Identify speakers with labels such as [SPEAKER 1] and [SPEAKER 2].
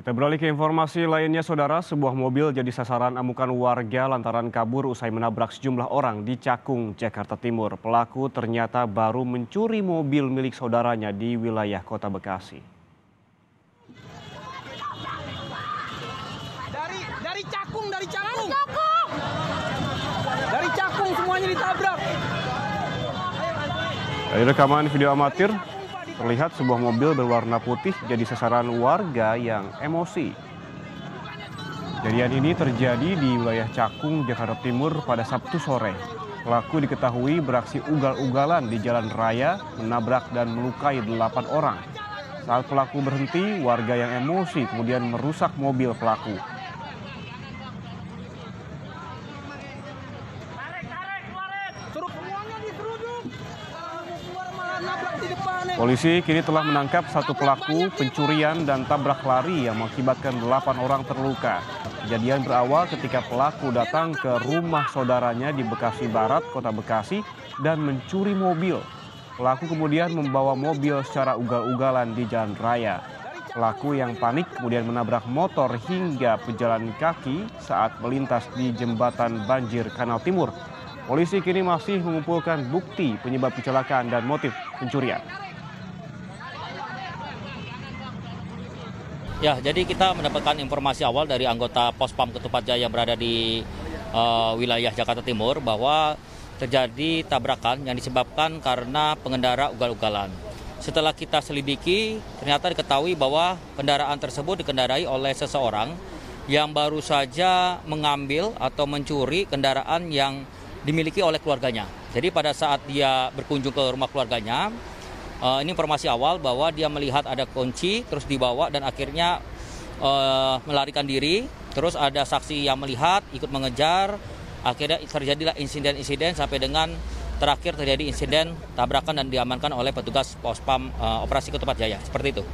[SPEAKER 1] Kita beralih ke informasi lainnya, saudara. Sebuah mobil jadi sasaran amukan warga lantaran kabur usai menabrak sejumlah orang di Cakung, Jakarta Timur. Pelaku ternyata baru mencuri mobil milik saudaranya di wilayah Kota Bekasi.
[SPEAKER 2] Dari dari Cakung, dari Cakung. Cakung. Dari Cakung semuanya ditabrak.
[SPEAKER 1] Dari rekaman video amatir, terlihat sebuah mobil berwarna putih jadi sasaran warga yang emosi. Kejadian ini terjadi di wilayah Cakung, Jakarta Timur pada Sabtu sore. Pelaku diketahui beraksi ugal-ugalan di jalan raya, menabrak dan melukai delapan orang. Saat pelaku berhenti, warga yang emosi kemudian merusak mobil pelaku. Polisi kini telah menangkap satu pelaku pencurian dan tabrak lari yang mengakibatkan delapan orang terluka. Kejadian berawal ketika pelaku datang ke rumah saudaranya di Bekasi Barat, Kota Bekasi, dan mencuri mobil. Pelaku kemudian membawa mobil secara ugal-ugalan di jalan raya. Pelaku yang panik kemudian menabrak motor hingga pejalan kaki saat melintas di jembatan banjir Kanal Timur. Polisi kini masih mengumpulkan bukti penyebab kecelakaan dan motif pencurian.
[SPEAKER 3] Ya, jadi kita mendapatkan informasi awal dari anggota Pospam Ketupat Jaya yang berada di eh, wilayah Jakarta Timur bahwa terjadi tabrakan yang disebabkan karena pengendara ugal-ugalan. Setelah kita selidiki, ternyata diketahui bahwa kendaraan tersebut dikendarai oleh seseorang yang baru saja mengambil atau mencuri kendaraan yang dimiliki oleh keluarganya. Jadi pada saat dia berkunjung ke rumah keluarganya, Eh, ini informasi awal bahwa dia melihat ada kunci terus dibawa dan akhirnya eh, melarikan diri. Terus ada saksi yang melihat ikut mengejar. Akhirnya terjadilah insiden-insiden sampai dengan terakhir terjadi insiden tabrakan dan diamankan oleh petugas Pospam eh, Operasi Ketupat Jaya. Seperti itu.